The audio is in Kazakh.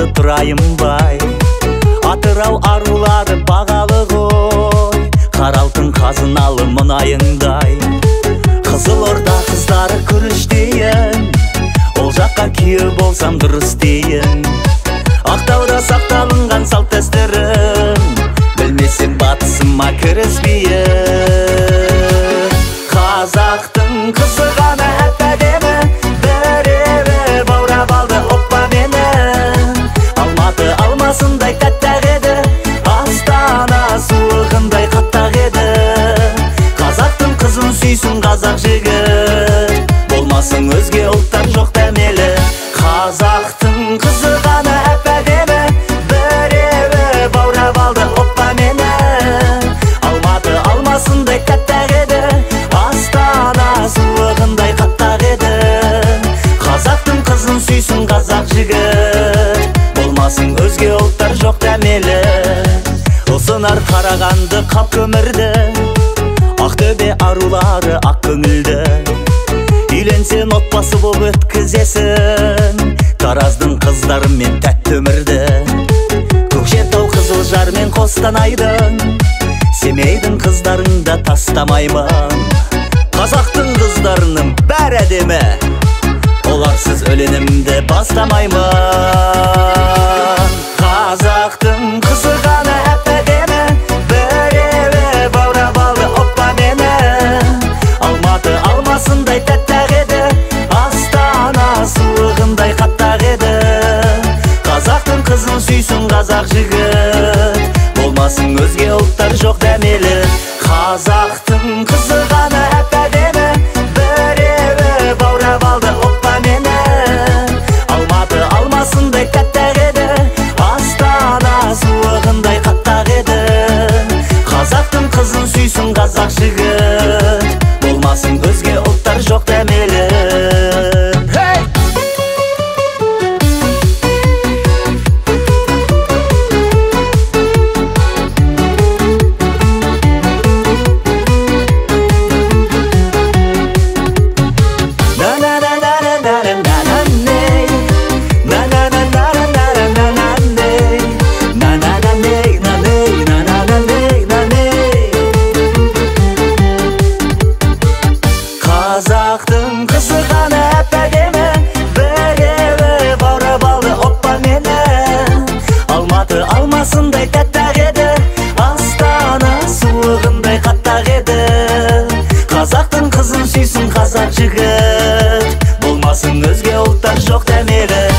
алматы тұрайынбай атырау арулары бағалы ғой. Қара алтын қазыналы мұнайыңдай қызылорда қыздары күріш дейін. Ол жаққа күйеу болсам дұрыс дейін. Ақтауда сақталынған қарағанды қап көмірді ақтөбе арулары ақ көңілді үйленсең отбасы боп өткізесің тараздың қыздарымен тәтті өмірді көкшетау қызылжар мен қостанайдың семейдің қыздарын да тастамаймын қазақтың қыздарының бәрі әдемі оларсыз өлеңімді бастамаймын қазақтың қызы қазақ жігіт. Болмасын өзге ұлттар жоқ дәмелі. Қазақтың қызы ғана әп әдемі. Біреуі баурап алды оппа мені. Алматы алмасындай тәтті ақ еді. Астана суығындай қатты ақ еді. Қазақтың қызын сүйсін қазақ жігіт. Болмасын өзге өзге ұлттар жоқ тәмері